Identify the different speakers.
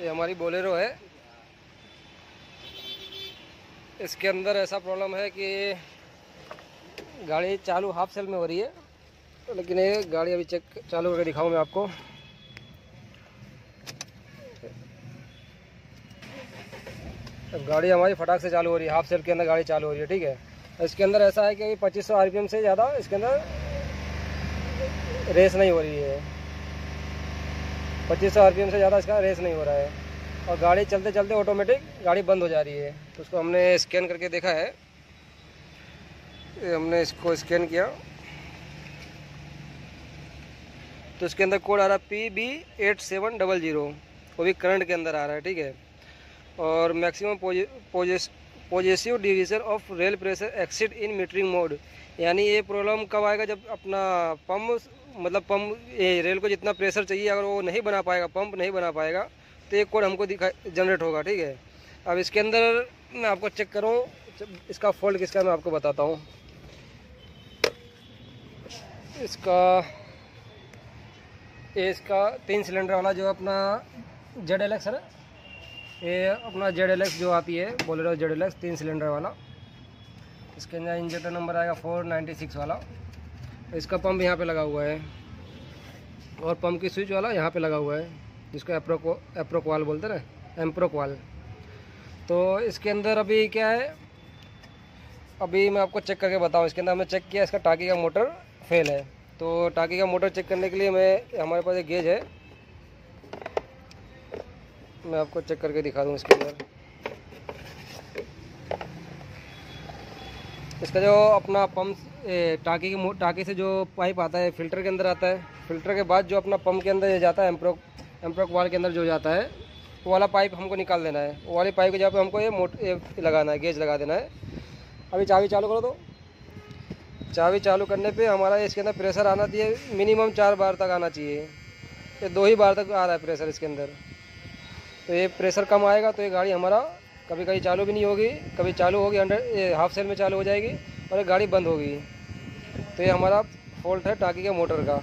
Speaker 1: ये हमारी बोलेरो है। इसके अंदर ऐसा प्रॉब्लम है कि गाड़ी चालू हाफ़ सेल में हो रही है, लेकिन ये गाड़ी अभी चेक चालू करके दिखाऊँ मैं आपको। अब गाड़ी हमारी फटाक से चालू हो रही है, हाफ़ सेल के अंदर गाड़ी चालू हो रही है, ठीक है। इसके अंदर ऐसा है कि अभी पच्चीस सौ आर से ज़्यादा इसके अंदर रेस नहीं हो रही है। पच्चीस सौ आर से ज़्यादा इसका रेस नहीं हो रहा है। और गाड़ी चलते चलते ऑटोमेटिक गाड़ी बंद हो जा रही है। तो उसको हमने स्कैन करके देखा है। हमने इसको स्कैन किया। तो इसके अंदर कोड आ रहा है P B eight seven double zero वो भी करंट के अंदर आ रहा है, ठीक है। और maximum positive deviation of rail pressure exceed in metering mode यानी ये प्रॉब्लम कब आएगा जब अपना पंप मतलब पंप ये रेल को जितना प्रेशर चाहिए, अगर वो नहीं बना पाएगा पंप नहीं बना पाएगा तो एक कोड हमको दिखा जनरेट होगा, ठीक है? अब इसके अंदर मैं आपको चेक करूँ, इसका फॉल्ट किसका मैं आपको बताता हूँ। इसका, ये इसका तीन सिलेंडर वाला जो अपना जेड एल है ये अपना जेड एल एक्स जो आती है, बोलेरो जेड एल एक्स तीन सिलेंडर वाला। इसके अंदर इंजेक्टर नंबर आएगा फोर नाइन्टी सिक्स वाला। इसका पंप यहाँ पे लगा हुआ है। और पंप की स्विच वाला यहाँ पे लगा हुआ है, जिसको एप्रोको एप्रोकवाल बोलते हैं ना एम्प्रोकवाल तो इसके अंदर अभी क्या है, अभी मैं आपको चेक करके बताऊँ। इसके अंदर हमने चेक किया, इसका टाकी का मोटर फेल है। तो टाकी का मोटर चेक करने के लिए मैं हमारे पास एक गेज है। मैं आपको चेक करके दिखा दूँ इसके अंदर। इसका जो अपना पंप टाकी की टाकी से जो पाइप आता है, फ़िल्टर के अंदर आता है। फ़िल्टर के बाद जो अपना पंप के अंदर जाता है एम्प्रोक एम्प्रोक वाल के अंदर जो जाता है, वो वाला पाइप हमको निकाल देना है। वो वाली पाइप के जगह पे हमको ये मोट, ये लगाना है, गेज लगा देना है। अभी चाबी चालू करो तो। चाबी चालू करने पे हमारा इसके अंदर प्रेशर आना चाहिए, मिनिमम चार बार तक आना चाहिए। ये दो ही बार तक आ रहा है प्रेशर इसके अंदर। तो ये प्रेशर कम आएगा तो ये गाड़ी हमारा कभी कभी चालू भी नहीं होगी, कभी चालू होगी अंडर हाफ़ सेल में चालू हो जाएगी और ये गाड़ी बंद होगी। तो ये हमारा फॉल्ट है टाकी के मोटर का।